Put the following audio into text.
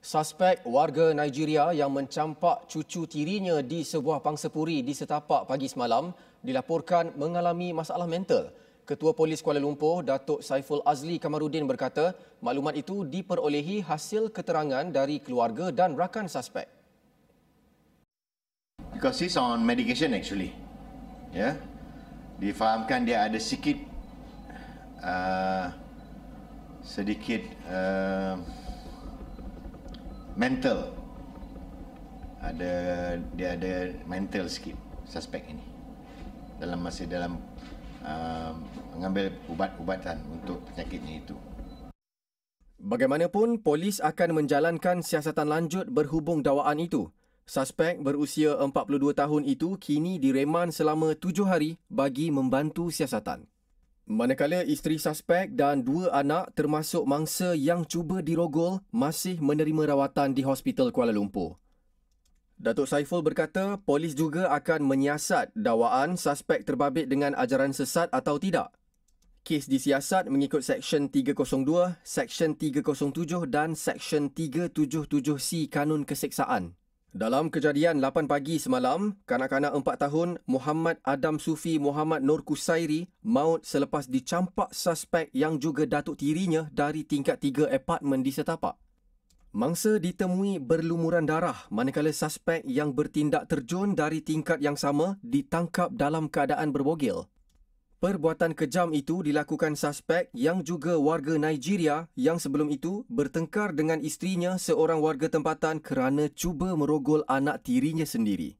Suspek warga Nigeria yang mencampak cucu tirinya di sebuah pangsapuri di setapak pagi semalam dilaporkan mengalami masalah mental. Ketua Polis Kuala Lumpur, Datuk Saiful Azli Kamarudin berkata, maklumat itu diperolehi hasil keterangan dari keluarga dan rakan suspek. Because he's on medication actually. Yeah? Difahamkan dia ada sikit uh, sedikit uh, mental ada dia ada mental sikit suspek ini dalam masih dalam uh, mengambil ubat-ubatan untuk penyakitnya itu. Bagaimanapun, polis akan menjalankan siasatan lanjut berhubung dakwaan itu. Suspek berusia 42 tahun itu kini direman selama tujuh hari bagi membantu siasatan. Manakala isteri suspek dan dua anak termasuk mangsa yang cuba dirogol masih menerima rawatan di Hospital Kuala Lumpur. Datuk Saiful berkata polis juga akan menyiasat dakwaan suspek terbabit dengan ajaran sesat atau tidak. Kes disiasat mengikut Seksyen 302, Seksyen 307 dan Seksyen 377C Kanun Keseksaan. Dalam kejadian 8 pagi semalam, kanak-kanak 4 tahun Muhammad Adam Sufi Muhammad Nur Kusairi maut selepas dicampak suspek yang juga datuk tirinya dari tingkat 3 apartmen di setapak. Mangsa ditemui berlumuran darah manakala suspek yang bertindak terjun dari tingkat yang sama ditangkap dalam keadaan berbogil. Perbuatan kejam itu dilakukan suspek yang juga warga Nigeria yang sebelum itu bertengkar dengan isterinya seorang warga tempatan kerana cuba merogol anak tirinya sendiri.